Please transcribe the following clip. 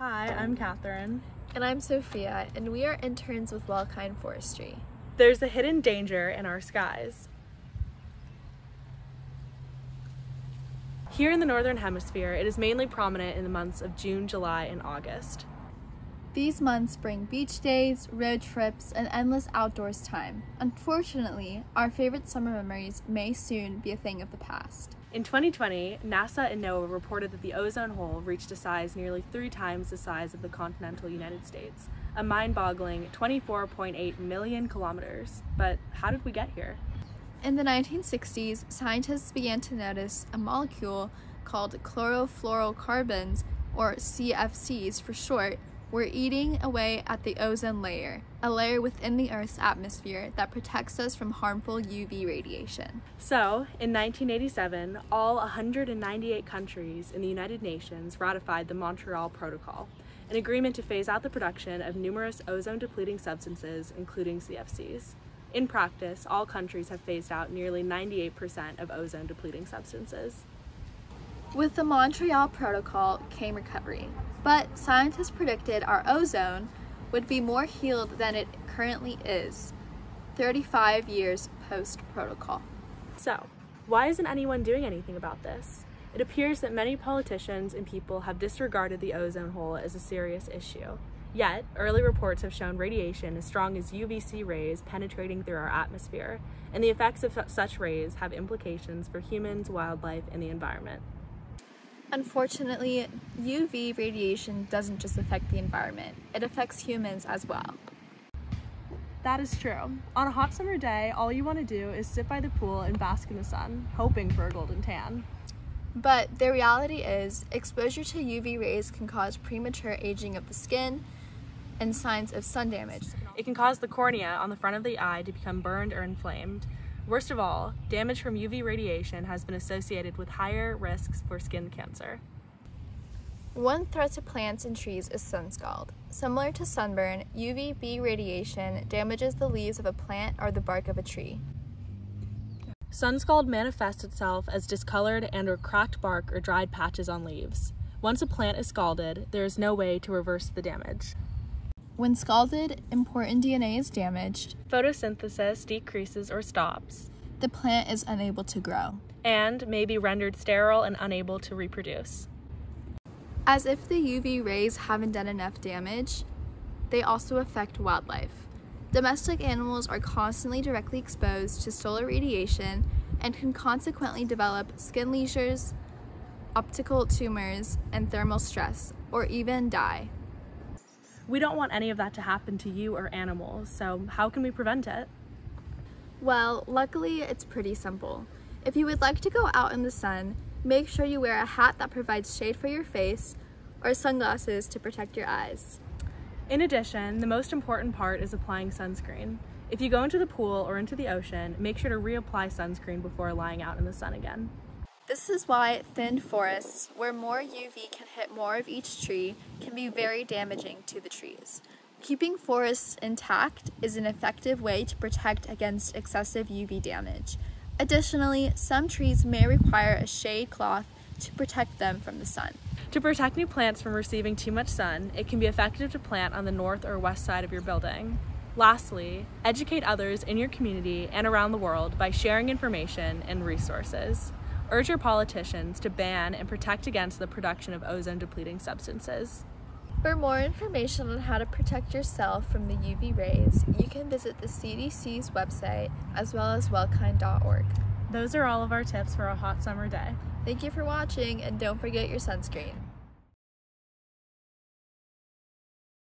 Hi, I'm Katherine. And I'm Sofia, and we are interns with Wellkind Forestry. There's a hidden danger in our skies. Here in the Northern Hemisphere, it is mainly prominent in the months of June, July, and August. These months bring beach days, road trips, and endless outdoors time. Unfortunately, our favorite summer memories may soon be a thing of the past. In 2020, NASA and NOAA reported that the ozone hole reached a size nearly three times the size of the continental United States, a mind boggling 24.8 million kilometers. But how did we get here? In the 1960s, scientists began to notice a molecule called chlorofluorocarbons, or CFCs for short, were eating away at the ozone layer, a layer within the Earth's atmosphere that protects us from harmful UV radiation. So, in 1987, all 198 countries in the United Nations ratified the Montreal Protocol, an agreement to phase out the production of numerous ozone depleting substances, including CFCs. In practice, all countries have phased out nearly 98% of ozone depleting substances. With the Montreal Protocol came recovery, but scientists predicted our ozone would be more healed than it currently is 35 years post protocol. So, why isn't anyone doing anything about this? It appears that many politicians and people have disregarded the ozone hole as a serious issue. Yet, early reports have shown radiation as strong as UVC rays penetrating through our atmosphere, and the effects of such rays have implications for humans, wildlife, and the environment. Unfortunately, UV radiation doesn't just affect the environment, it affects humans as well. That is true. On a hot summer day, all you want to do is sit by the pool and bask in the sun, hoping for a golden tan. But the reality is, exposure to UV rays can cause premature aging of the skin and signs of sun damage. It can cause the cornea on the front of the eye to become burned or inflamed, Worst of all, damage from UV radiation has been associated with higher risks for skin cancer. One threat to plants and trees is sun scald. Similar to sunburn, UVB radiation damages the leaves of a plant or the bark of a tree. Sun scald manifests itself as discolored and or cracked bark or dried patches on leaves. Once a plant is scalded, there is no way to reverse the damage. When scalded, important DNA is damaged. Photosynthesis decreases or stops. The plant is unable to grow. And may be rendered sterile and unable to reproduce. As if the UV rays haven't done enough damage, they also affect wildlife. Domestic animals are constantly directly exposed to solar radiation and can consequently develop skin lesions, optical tumors, and thermal stress, or even die. We don't want any of that to happen to you or animals, so how can we prevent it? Well, luckily it's pretty simple. If you would like to go out in the sun, make sure you wear a hat that provides shade for your face or sunglasses to protect your eyes. In addition, the most important part is applying sunscreen. If you go into the pool or into the ocean, make sure to reapply sunscreen before lying out in the sun again. This is why thinned forests, where more UV can hit more of each tree, can be very damaging to the trees. Keeping forests intact is an effective way to protect against excessive UV damage. Additionally, some trees may require a shade cloth to protect them from the sun. To protect new plants from receiving too much sun, it can be effective to plant on the north or west side of your building. Lastly, educate others in your community and around the world by sharing information and resources. Urge your politicians to ban and protect against the production of ozone depleting substances. For more information on how to protect yourself from the UV rays, you can visit the CDC's website as well as wellkind.org. Those are all of our tips for a hot summer day. Thank you for watching and don't forget your sunscreen.